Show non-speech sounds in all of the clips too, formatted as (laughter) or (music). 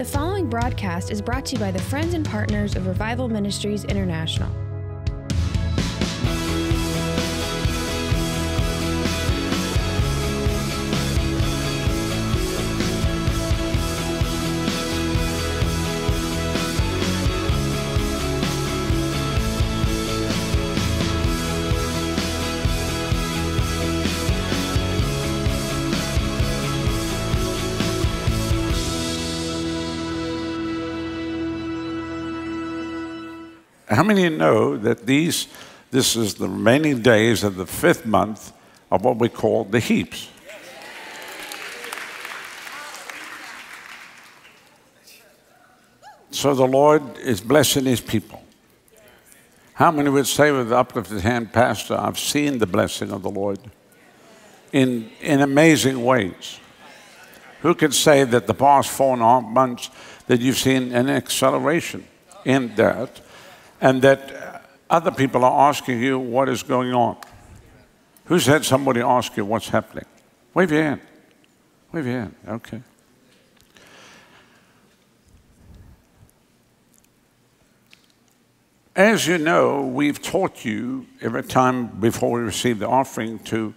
The following broadcast is brought to you by the friends and partners of Revival Ministries International. How many know that these, this is the remaining days of the fifth month of what we call the heaps? So the Lord is blessing his people. How many would say with uplifted hand, Pastor, I've seen the blessing of the Lord in, in amazing ways? Who could say that the past four and a half months that you've seen an acceleration in that? And that other people are asking you what is going on. Who's had somebody ask you what's happening? Wave your hand. Wave your hand. Okay. As you know, we've taught you every time before we receive the offering to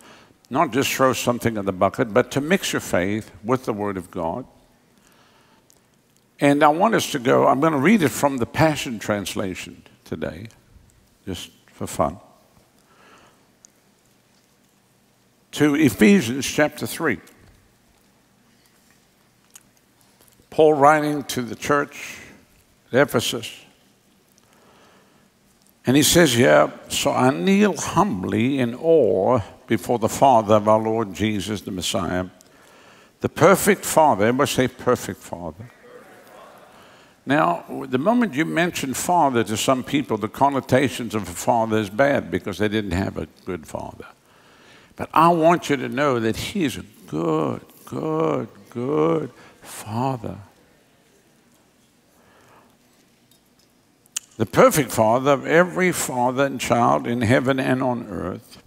not just throw something in the bucket, but to mix your faith with the Word of God. And I want us to go, I'm going to read it from the Passion Translation today, just for fun, to Ephesians chapter 3. Paul writing to the church at Ephesus. And he says here, So I kneel humbly in awe before the Father of our Lord Jesus the Messiah, the perfect Father. Everybody say, perfect Father now, the moment you mention father to some people, the connotations of a father is bad because they didn't have a good father. But I want you to know that he is a good, good, good father. The perfect father of every father and child in heaven and on earth.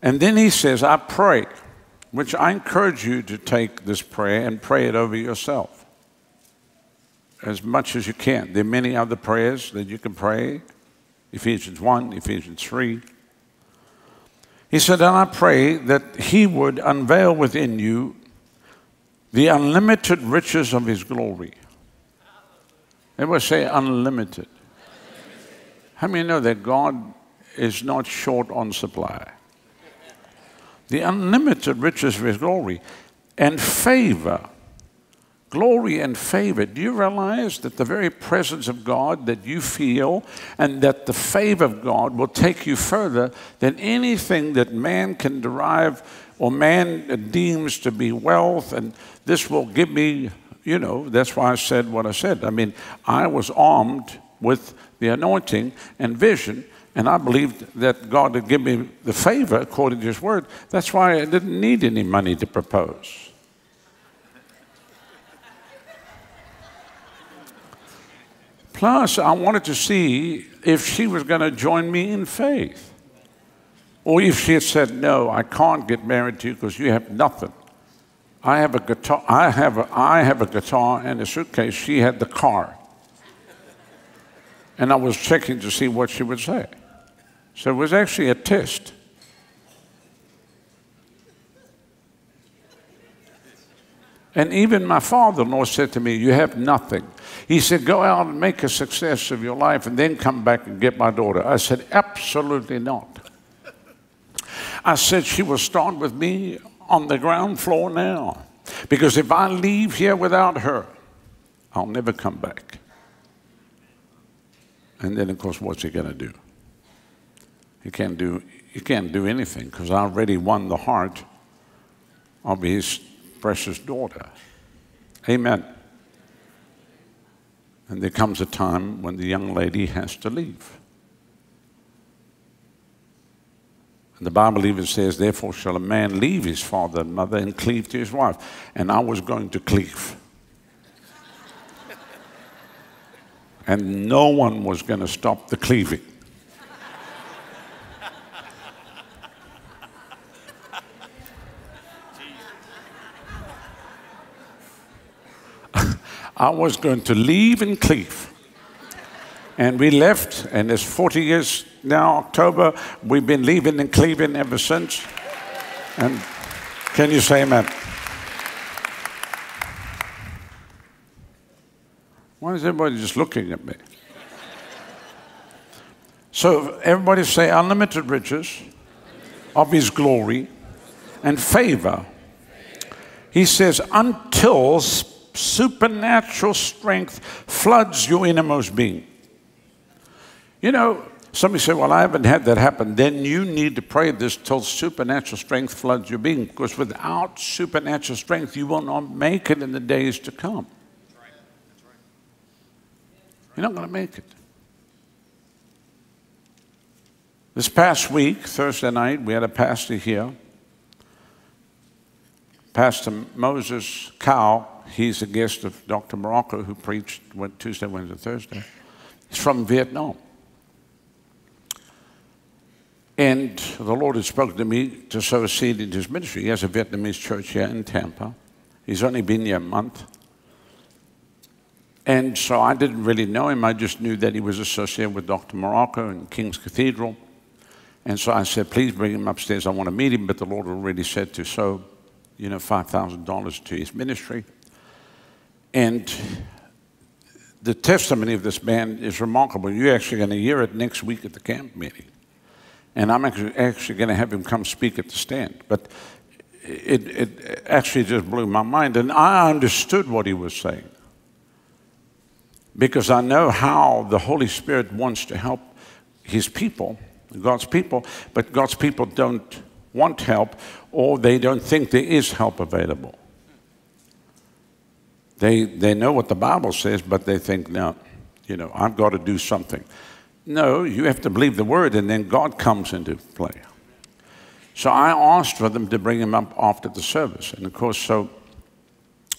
And then he says, I pray, which I encourage you to take this prayer and pray it over yourself as much as you can. There are many other prayers that you can pray Ephesians 1, Ephesians 3. He said, And I pray that He would unveil within you the unlimited riches of His glory. Everybody say unlimited. unlimited. How many know that God is not short on supply? The unlimited riches of His glory and favor glory and favor. Do you realize that the very presence of God that you feel and that the favor of God will take you further than anything that man can derive or man deems to be wealth? And this will give me, you know, that's why I said what I said. I mean, I was armed with the anointing and vision. And I believed that God would give me the favor according to His word. That's why I didn't need any money to propose. Plus, I wanted to see if she was going to join me in faith. Or if she had said, No, I can't get married to you because you have nothing. I have a guitar, I have a, I have a guitar and a suitcase. She had the car. And I was checking to see what she would say. So it was actually a test. And even my father in law said to me, You have nothing. He said, Go out and make a success of your life and then come back and get my daughter. I said, Absolutely not. I said, She will start with me on the ground floor now. Because if I leave here without her, I'll never come back. And then, of course, what's he going to do? He can't do, he can't do anything because I already won the heart of his precious daughter. Amen. And there comes a time when the young lady has to leave. And the Bible even says, Therefore shall a man leave his father and mother and cleave to his wife. And I was going to cleave. and no one was going to stop the cleaving. I was going to leave and cleave. And we left, and it's 40 years now, October. We've been leaving and cleaving ever since. And can you say amen? Why is everybody just looking at me? So everybody say unlimited riches of his glory and favor. He says, until supernatural strength floods your innermost being. You know, somebody say, Well, I haven't had that happen. Then you need to pray this till supernatural strength floods your being. Because without supernatural strength, you will not make it in the days to come. You're not going to make it. This past week, Thursday night, we had a pastor here. Pastor Moses Cow, he's a guest of Dr. Morocco, who preached Tuesday, Wednesday, Thursday. He's from Vietnam. And the Lord had spoken to me to sow a seed in his ministry. He has a Vietnamese church here in Tampa. He's only been here a month. And so I didn't really know him. I just knew that he was associated with Dr. Morocco and King's Cathedral. And so I said, please bring him upstairs. I want to meet him. But the Lord already said to sow, you know, $5,000 to his ministry. And the testimony of this man is remarkable. You're actually going to hear it next week at the camp meeting. And I'm actually, going to have him come speak at the stand. But it, it actually just blew my mind. And I understood what he was saying. Because I know how the Holy Spirit wants to help his people, God's people, but God's people don't want help or they don't think there is help available. They, they know what the Bible says, but they think, no, you know, I've got to do something. No, you have to believe the word, and then God comes into play. So I asked for them to bring him up after the service, and of course, so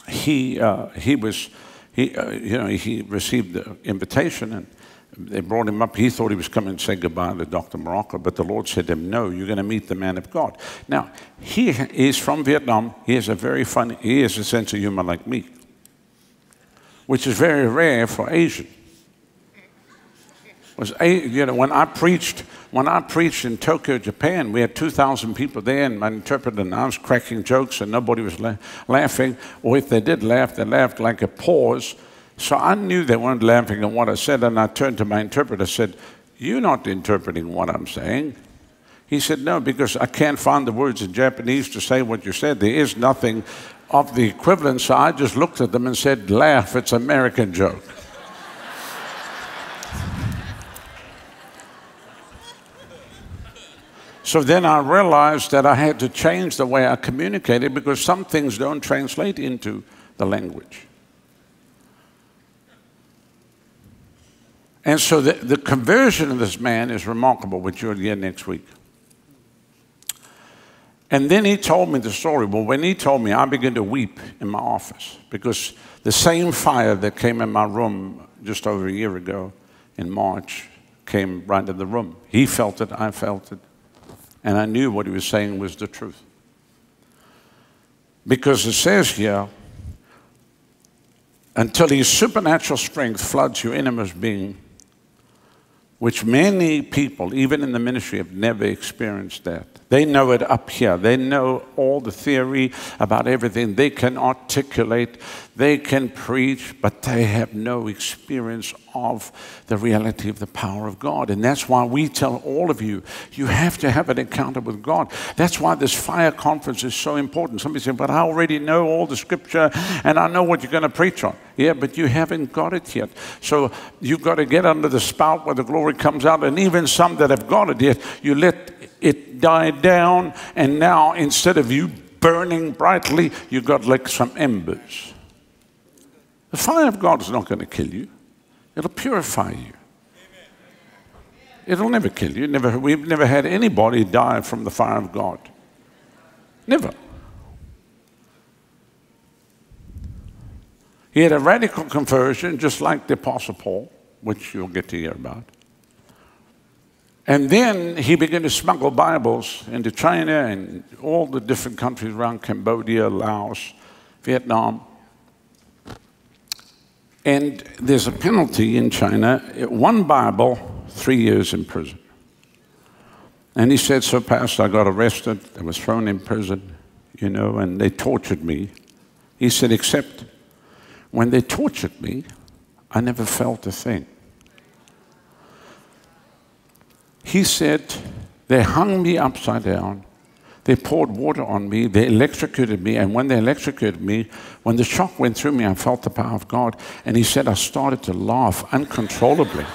he uh, he was he uh, you know he received the invitation, and they brought him up. He thought he was coming to say goodbye to Dr. Morocco, but the Lord said to him, "No, you're going to meet the man of God." Now he is from Vietnam. He has a very funny. He has a sense of humor like me, which is very rare for Asian was you know when I preached when I preached in Tokyo, Japan, we had 2,000 people there, and my interpreter and I was cracking jokes, and nobody was la laughing. Or if they did laugh, they laughed like a pause. So I knew they weren't laughing at what I said, and I turned to my interpreter and said, You're not interpreting what I'm saying. He said, No, because I can't find the words in Japanese to say what you said. There is nothing of the equivalent. So I just looked at them and said, Laugh, it's an American joke. So then I realized that I had to change the way I communicated because some things don't translate into the language. And so the, the conversion of this man is remarkable, which you'll get next week. And then he told me the story. Well, when he told me, I began to weep in my office because the same fire that came in my room just over a year ago in March came right in the room. He felt it, I felt it. And I knew what he was saying was the truth. Because it says here, until his supernatural strength floods your innermost being, which many people, even in the ministry, have never experienced that. They know it up here. They know all the theory about everything. They can articulate, they can preach, but they have no experience of the reality of the power of God. And that's why we tell all of you, you have to have an encounter with God. That's why this fire conference is so important. Somebody said, but I already know all the scripture and I know what you're going to preach on. Yeah, but you haven't got it yet. So you've got to get under the spout where the glory comes out. And even some that have got it yet, you let it die down. And now instead of you burning brightly, you've got like some embers. The fire of God is not going to kill you, it'll purify you. It'll never kill you. Never, we've never had anybody die from the fire of God. Never. He had a radical conversion, just like the Apostle Paul, which you'll get to hear about. And then he began to smuggle Bibles into China and all the different countries around Cambodia, Laos, Vietnam. And there's a penalty in China one Bible, three years in prison. And he said, So, Pastor, I got arrested. I was thrown in prison, you know, and they tortured me. He said, Except when they tortured me, I never felt a thing. He said, They hung me upside down. They poured water on me. They electrocuted me. And when they electrocuted me, when the shock went through me, I felt the power of God. And he said, I started to laugh uncontrollably.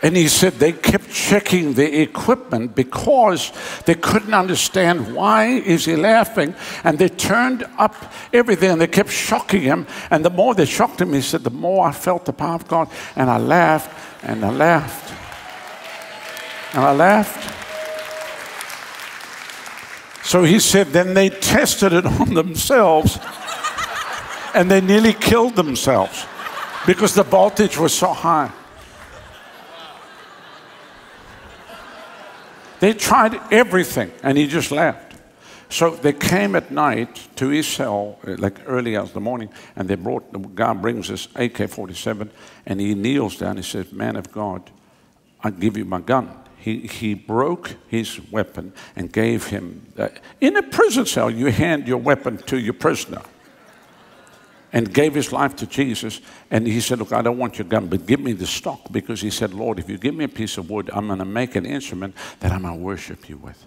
And he said they kept checking the equipment because they couldn't understand why is he laughing. And they turned up everything and they kept shocking him. And the more they shocked him, he said, the more I felt the power of God. And I laughed and I laughed. And I laughed. So he said, then they tested it on themselves and they nearly killed themselves because the voltage was so high. They tried everything, and he just laughed. So they came at night to his cell, uh, like early as the morning, and they brought, the guy brings this AK 47, and he kneels down. He says, Man of God, I give you my gun. He, he broke his weapon and gave him, in a prison cell, you hand your weapon to your prisoner and gave his life to Jesus. And he said, Look, I don't want your gun, but give me the stock because he said, Lord, if you give me a piece of wood, I'm going to make an instrument that I'm going to worship you with.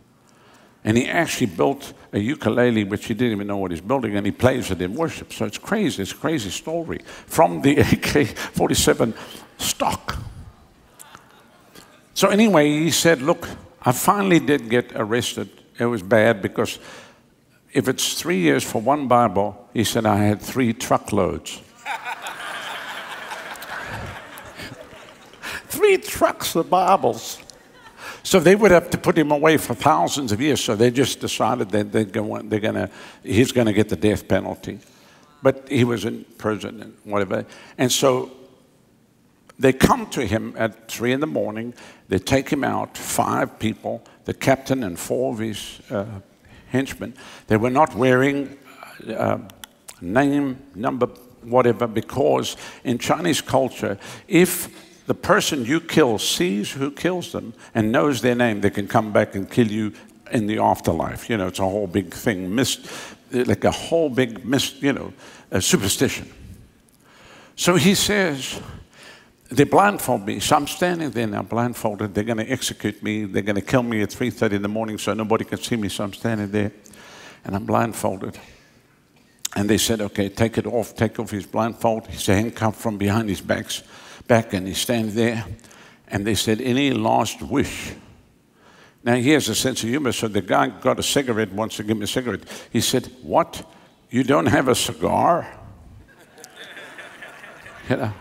And he actually built a ukulele, which he didn't even know what he's building, and he plays it in worship. So it's crazy. It's a crazy story from the AK 47 stock. So, anyway, he said, Look, I finally did get arrested. It was bad because if it's three years for one Bible, he said, I had three truckloads. (laughs) three trucks of Bibles. So they would have to put him away for thousands of years. So they just decided that they're going, they're going to, he's going to get the death penalty. But he was in prison and whatever. And so they come to him at three in the morning. They take him out, five people, the captain and four of his uh, henchmen. They were not wearing uh, name, number, whatever, because in Chinese culture, if the person you kill sees who kills them and knows their name, they can come back and kill you in the afterlife. You know, it's a whole big thing, like a whole big you know, superstition. So he says, they blindfold me. So I'm standing there now, blindfolded. They're going to execute me. They're going to kill me at 3.30 in the morning so nobody can see me. So I'm standing there, and I'm blindfolded. And they said, okay, take it off. Take off his blindfold. He's handcuffed from behind his back's back, and he's standing there. And they said, any last wish? Now, he has a sense of humor. So the guy got a cigarette, wants to give me a cigarette. He said, what? You don't have a cigar? (laughs) you know?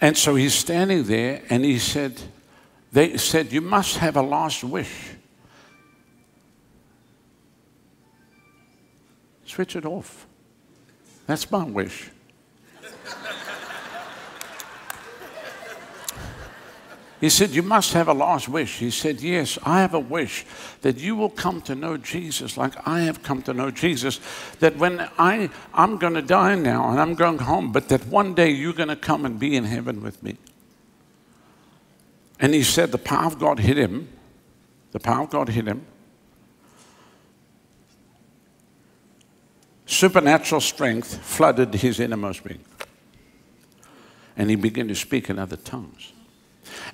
And so he's standing there and he said, They said, You must have a last wish. Switch it off. That's my wish. He said, You must have a last wish. He said, Yes, I have a wish that you will come to know Jesus like I have come to know Jesus. That when I, I'm going to die now and I'm going home, but that one day you're going to come and be in heaven with me. And he said, The power of God hit him. The power of God hit him. Supernatural strength flooded his innermost being. And he began to speak in other tongues.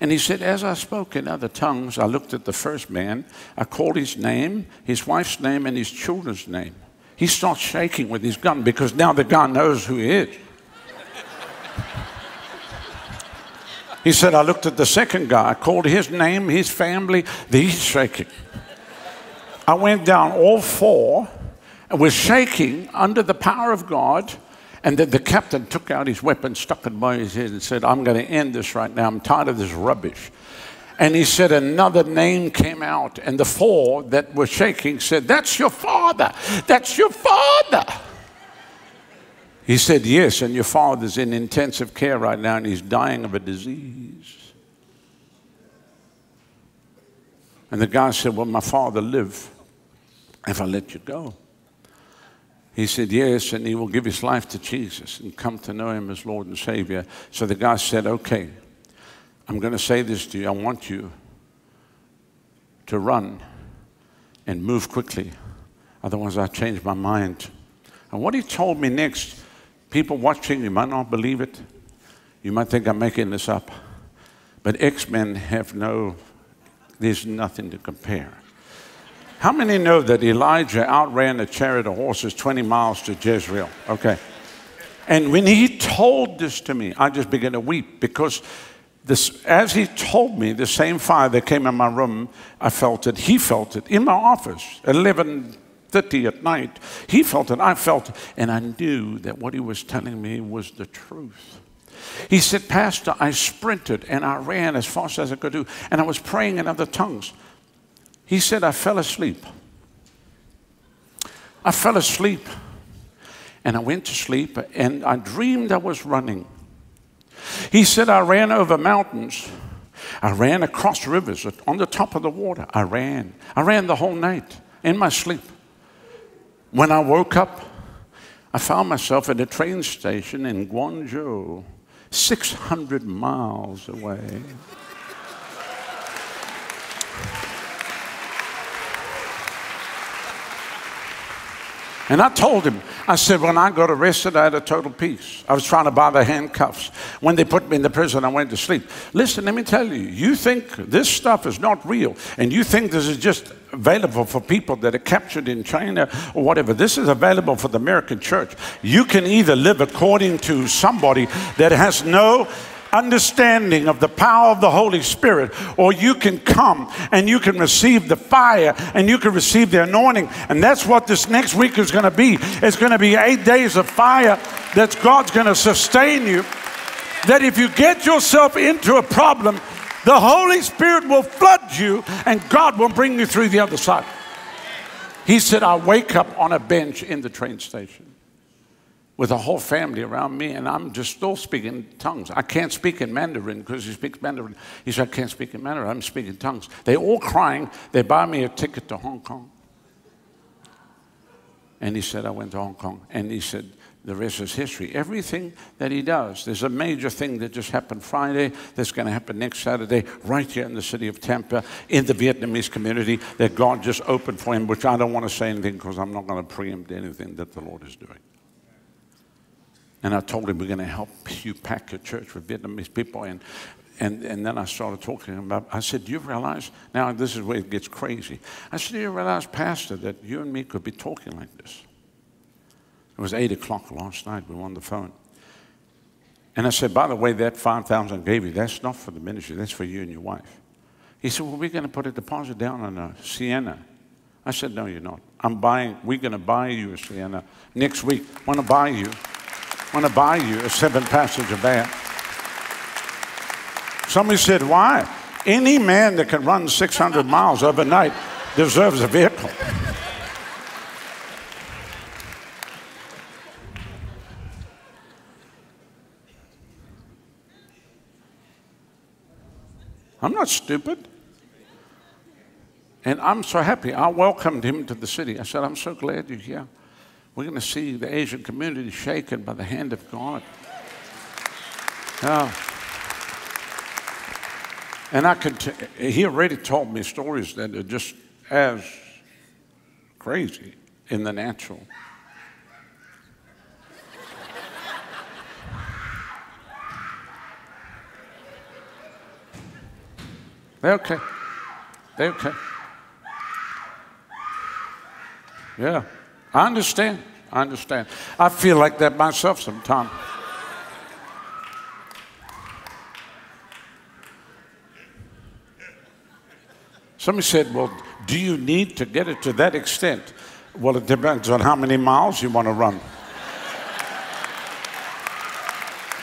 And he said, As I spoke in other tongues, I looked at the first man. I called his name, his wife's name, and his children's name. He starts shaking with his gun because now the guy knows who he is. He said, I looked at the second guy, I called his name, his family, he's shaking. I went down all four and was shaking under the power of God. And then the captain took out his weapon, stuck it by his head, and said, I'm going to end this right now. I'm tired of this rubbish. And he said, Another name came out, and the four that were shaking said, That's your father! That's your father! He said, Yes, and your father's in intensive care right now, and he's dying of a disease. And the guy said, Well, my father lived if I let you go. He said, Yes, and he will give his life to Jesus and come to know him as Lord and Savior. So the guy said, Okay, I'm going to say this to you. I want you to run and move quickly. Otherwise, I change my mind. And what he told me next, people watching, you might not believe it. You might think I'm making this up. But X Men have no, there's nothing to compare. How many know that Elijah outran a chariot of horses 20 miles to Jezreel? Okay. And when he told this to me, I just began to weep because this, as he told me, the same fire that came in my room, I felt it. He felt it in my office at 11:30 at night. He felt it. I felt it, and I knew that what he was telling me was the truth. He said, Pastor, I sprinted and I ran as fast as I could do, and I was praying in other tongues. He said, I fell asleep. I fell asleep. And I went to sleep and I dreamed I was running. He said, I ran over mountains. I ran across rivers on the top of the water. I ran. I ran the whole night in my sleep. When I woke up, I found myself at a train station in Guangzhou, 600 miles away. And I told him, I said, when I got arrested, I had a total peace. I was trying to buy the handcuffs. When they put me in the prison, I went to sleep. Listen, let me tell you, you think this stuff is not real, and you think this is just available for people that are captured in China or whatever. This is available for the American church. You can either live according to somebody that has no understanding of the power of the Holy Spirit, or you can come and you can receive the fire and you can receive the anointing. And that's what this next week is going to be. It's going to be eight days of fire that God's going to sustain you. That if you get yourself into a problem, the Holy Spirit will flood you and God will bring you through the other side. He said, I wake up on a bench in the train station with a whole family around me, and I'm just still speaking tongues. I can't speak in Mandarin because he speaks Mandarin. He said, I can't speak in Mandarin. I'm speaking tongues. They're all crying. They buy me a ticket to Hong Kong. And he said, I went to Hong Kong. And he said, the rest is history. Everything that he does, there's a major thing that just happened Friday that's going to happen next Saturday, right here in the city of Tampa, in the Vietnamese community that God just opened for him, which I don't want to say anything because I'm not going to preempt anything that the Lord is doing. And I told him, we're going to help you pack your church with Vietnamese people. And, and, and then I started talking about, I said, do you realize, now this is where it gets crazy. I said, do you realize, Pastor, that you and me could be talking like this? It was 8 o'clock last night. We were on the phone. And I said, by the way, that 5000 I gave you, that's not for the ministry. That's for you and your wife. He said, well, we're going to put a deposit down on a Sienna. I said, no, you're not. I'm buying, we're going to buy you a Sienna next week. Want to buy you want to buy you a seven passenger van. Somebody said, Why? Any man that can run 600 miles overnight deserves a vehicle. I'm not stupid. And I'm so happy. I welcomed him to the city. I said, I'm so glad you're here. We're going to see the Asian community shaken by the hand of God. Now, and I could, t- he already told me stories that are just as crazy in the natural. They're okay. They're okay. Yeah. I understand. I understand. I feel like that myself sometimes. Somebody said, Well, do you need to get it to that extent? Well, it depends on how many miles you want to run.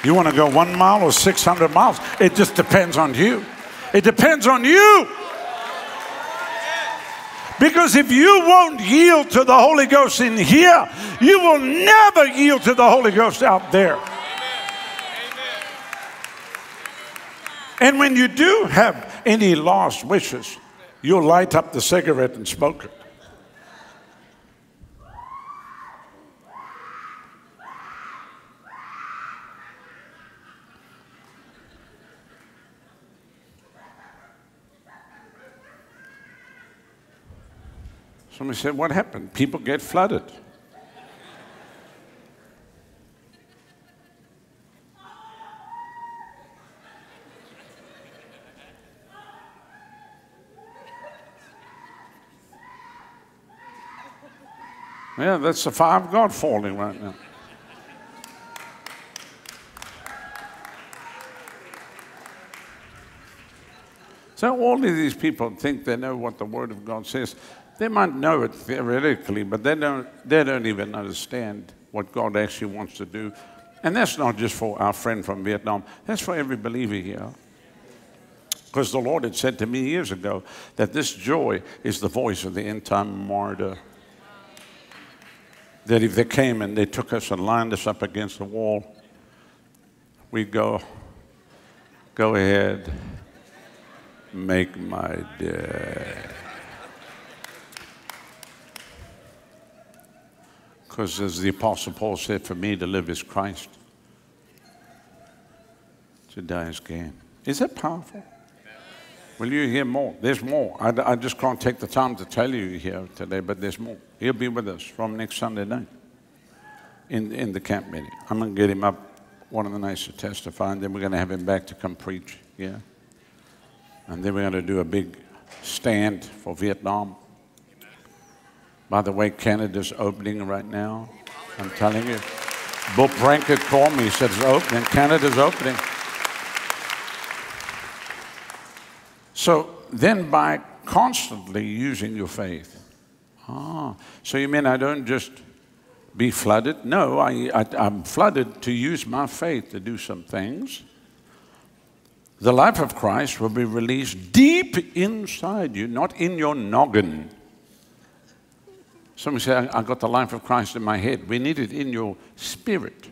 You want to go one mile or 600 miles? It just depends on you. It depends on you. Because if you won't yield to the Holy Ghost in here, you will never yield to the Holy Ghost out there. And when you do have any lost wishes, you'll light up the cigarette and smoke it. Somebody said, What happened? People get flooded. Yeah, that's the fire of God falling right now. So all of these people think they know what the Word of God says. They might know it theoretically, but they don't, they don't even understand what God actually wants to do. And that's not just for our friend from Vietnam, that's for every believer here. Because the Lord had said to me years ago that this joy is the voice of the end time martyr. That if they came and they took us and lined us up against the wall, we'd go, go ahead make my day. Because as the Apostle Paul said, for me to live is Christ, to die is gain. Is that powerful? Will you hear more? There's more. I, I, just can't take the time to tell you here today, but there's more. He'll be with us from next Sunday night in, in the camp meeting. I'm going to get him up one of the nights to testify, and then we're going to have him back to come preach. Yeah. And then we're going to do a big stand for Vietnam. By the way, Canada's opening right now. I'm telling you. Bob Brankett called me. He said it's opening. Canada's opening. So then by constantly using your faith. Ah, so you mean I don't just be flooded? No, I, I, I'm flooded to use my faith to do some things the life of Christ will be released deep inside you, not in your noggin. Somebody say, I got the life of Christ in my head. We need it in your spirit.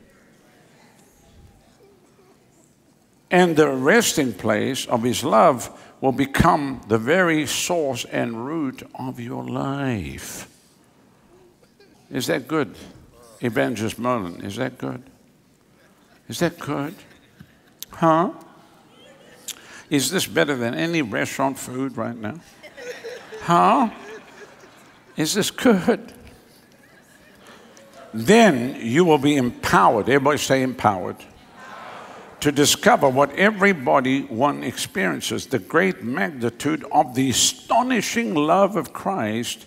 And the resting place of His love will become the very source and root of your life. Is that good? Evangelist Merlin, is that good? Is that good? Huh? Is this better than any restaurant food right now? Huh? Is this good? Then you will be empowered. Everybody say empowered. To discover what everybody one experiences the great magnitude of the astonishing love of Christ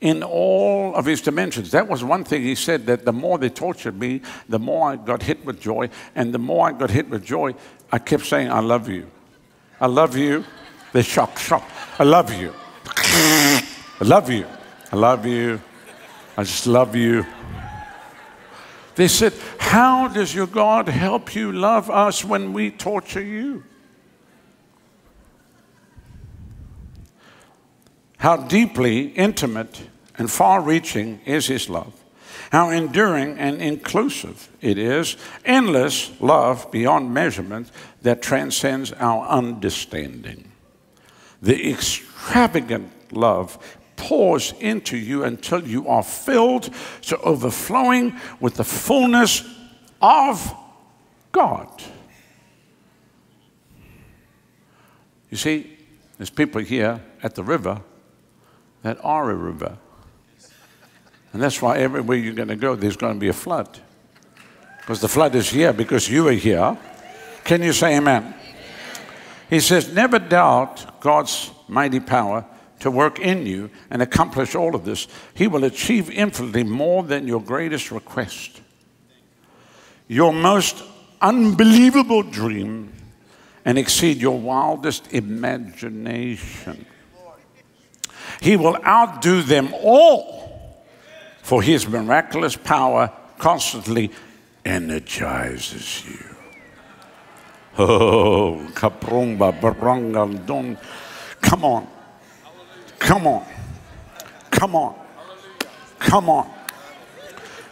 in all of his dimensions. That was one thing he said that the more they tortured me, the more I got hit with joy. And the more I got hit with joy, I kept saying, I love you. I love you. They shock, shock. I love you. (laughs) I love you. I love you. I just love you. They said, How does your God help you love us when we torture you? How deeply intimate and far reaching is His love. How enduring and inclusive it is. Endless love beyond measurement that transcends our understanding. The extravagant love pours into you until you are filled to overflowing with the fullness of God. You see, there's people here at the river that are a river. And that's why everywhere you're going to go, there's going to be a flood. Because the flood is here because you are here. Can you say amen? He says, Never doubt God's mighty power to work in you and accomplish all of this. He will achieve infinitely more than your greatest request. Your most unbelievable dream and exceed your wildest imagination. He will outdo them all, for his miraculous power constantly energizes you. (laughs) Oh, kaprumba, barangaldon. Come on. Come on. Come on. Come on.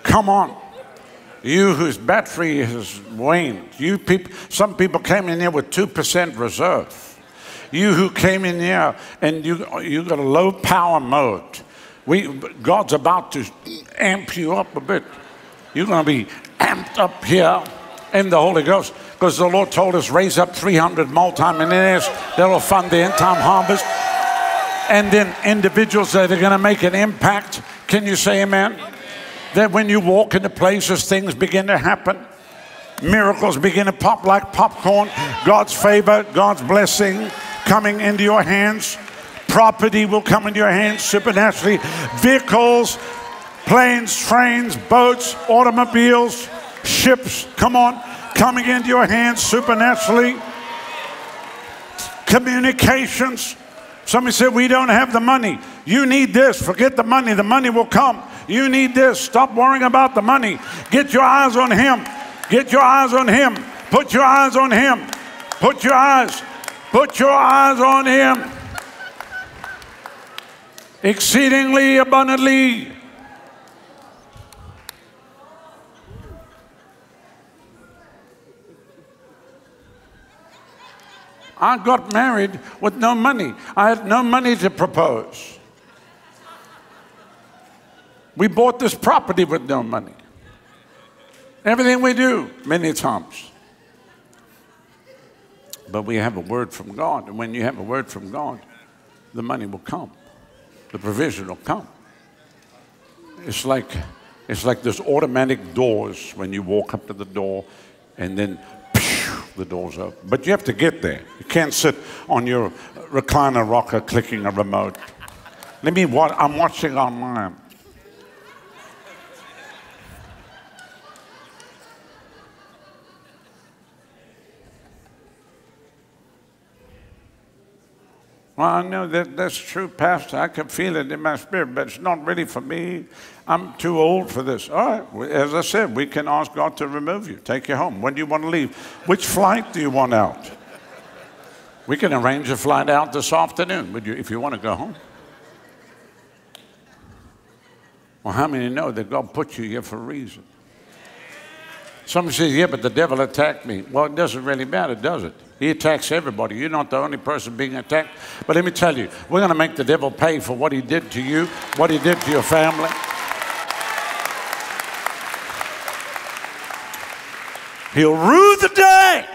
Come on. You whose battery has waned. You people, some people came in here with 2% reserve. You who came in here and you, you got a low power mode. We, God's about to amp you up a bit. You're going to be amped up here in the Holy Ghost because the Lord told us raise up 300 multimillionaires that will fund the end time harvest. And then individuals that are going to make an impact. Can you say amen? amen? That when you walk into places, things begin to happen. Miracles begin to pop like popcorn. God's favor, God's blessing coming into your hands. Property will come into your hands supernaturally. Vehicles, planes, trains, boats, automobiles, ships, come on, coming into your hands supernaturally. Communications. Somebody said, We don't have the money. You need this. Forget the money. The money will come. You need this. Stop worrying about the money. Get your eyes on Him. Get your eyes on Him. Put your eyes on Him. Put your eyes. Put your eyes on Him. Exceedingly abundantly. I got married with no money. I had no money to propose. We bought this property with no money. Everything we do, many times. But we have a word from God. And when you have a word from God, the money will come, the provision will come. It's like, it's like there's automatic doors when you walk up to the door and then the doors open. But you have to get there. You can't sit on your recliner rocker clicking a remote. Let me watch, I'm watching online. Well, I know that that's true, Pastor. I can feel it in my spirit, but it's not really for me. I'm too old for this. All right, as I said, we can ask God to remove you, take you home. When do you want to leave? Which flight do you want out? We can arrange a flight out this afternoon you, if you want to go home. Well, how many know that God put you here for a reason? Somebody says, Yeah, but the devil attacked me. Well, it doesn't really matter, does it? He attacks everybody. You're not the only person being attacked. But let me tell you, we're going to make the devil pay for what he did to you, what he did to your family. He'll rue the day.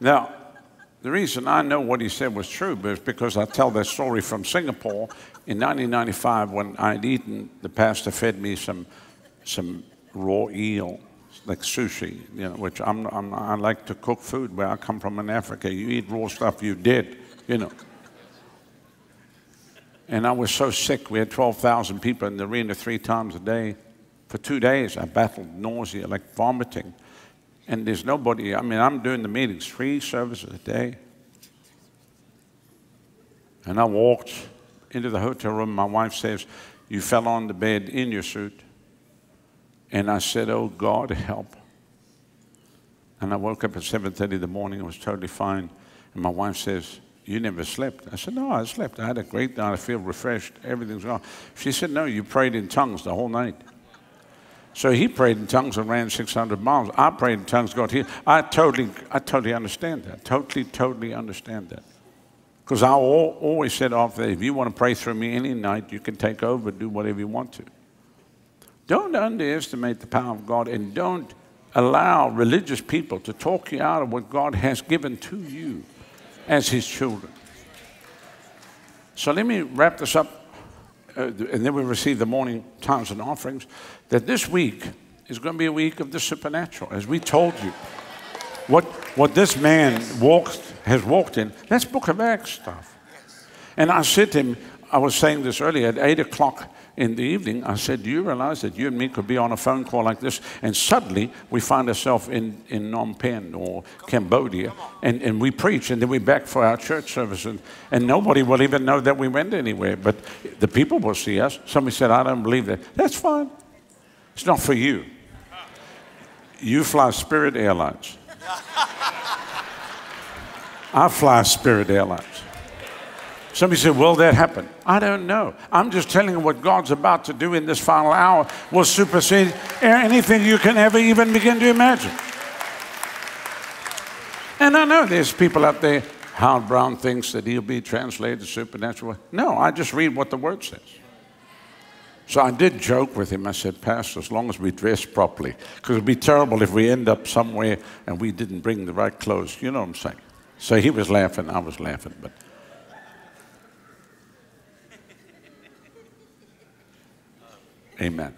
Now, the reason I know what he said was true is because I tell that story from Singapore. In 1995, when I'd eaten, the pastor fed me some, some raw eel, like sushi, you know, which I'm, I'm, i like to cook food where I come from in Africa. You eat raw stuff, you did, you know. And I was so sick. We had 12,000 people in the arena three times a day. For two days, I battled nausea, like vomiting and there's nobody. I mean, I'm doing the meetings three services a day. And I walked into the hotel room. My wife says, You fell on the bed in your suit. And I said, Oh, God, help. And I woke up at 7.30 in the morning. I was totally fine. And my wife says, you never slept. I said, no, I slept. I had a great night. I feel refreshed. Everything's gone. She said, no, you prayed in tongues the whole night. So he prayed in tongues and ran 600 miles. I prayed in tongues, got healed. I totally, I totally understand that. Totally, totally understand that. Because I always said oh, off that if you want to pray through me any night, you can take over, do whatever you want to. Don't underestimate the power of God and don't allow religious people to talk you out of what God has given to you as His children. So let me wrap this up uh, and then we receive the morning tithes and offerings, that this week is going to be a week of the supernatural. As we told you, what, what this man walked, has walked in, that's Book of Acts stuff. And I said to him, I was saying this earlier, at 8 o'clock, in the evening, I said, Do you realize that you and me could be on a phone call like this? And suddenly we find ourselves in, in Phnom Penh or Cambodia and, and we preach and then we're back for our church service and, and nobody will even know that we went anywhere. But the people will see us. Somebody said, I don't believe that. That's fine. It's not for you. You fly Spirit Airlines. (laughs) I fly Spirit Airlines. Somebody said, Will that happen? I don't know. I'm just telling you what God's about to do in this final hour will supersede anything you can ever even begin to imagine. And I know there's people out there, Howard-Browne thinks that he'll be translated supernatural. No, I just read what the word says. So I did joke with him. I said, Pastor, as long as we dress properly, because it'd be terrible if we end up somewhere and we didn't bring the right clothes. You know what I'm saying? So he was laughing, I was laughing, but. Amen.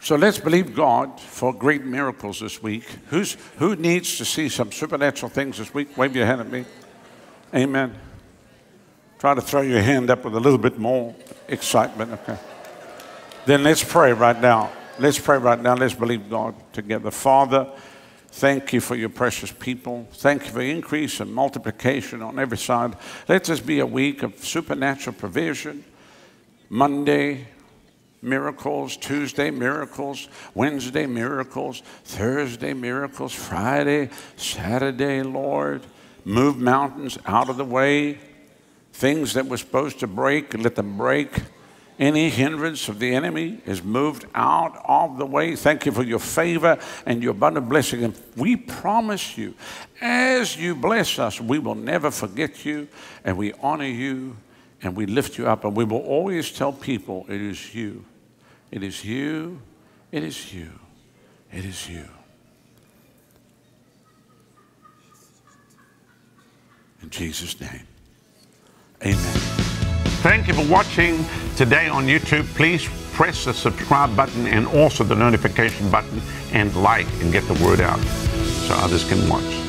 So let's believe God for great miracles this week. Who's, who needs to see some supernatural things this week? Wave your hand at me. Amen. Try to throw your hand up with a little bit more excitement. Okay. Then let's pray right now. Let's pray right now. Let's believe God together. Father, thank you for your precious people. Thank you for increase and multiplication on every side. Let this be a week of supernatural provision. Monday, miracles, Tuesday, miracles, Wednesday, miracles, Thursday, miracles, Friday, Saturday, Lord. Move mountains out of the way. Things that were supposed to break, let them break. Any hindrance of the enemy is moved out of the way. Thank you for your favor and your abundant blessing. And we promise you, as you bless us, we will never forget you and we honor you and we lift you up. And we will always tell people it is you. It is you. It is you. It is you. In Jesus' name. Amen. Thank you for watching today on YouTube. Please press the subscribe button and also the notification button and like and get the word out so others can watch.